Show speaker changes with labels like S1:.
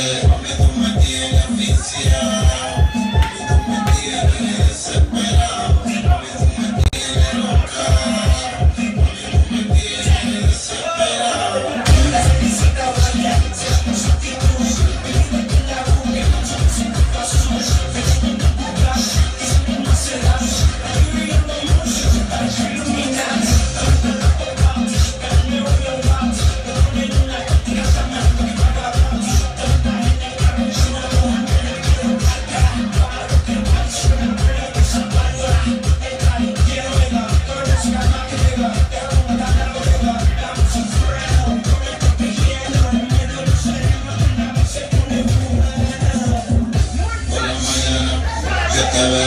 S1: Amen. Yeah.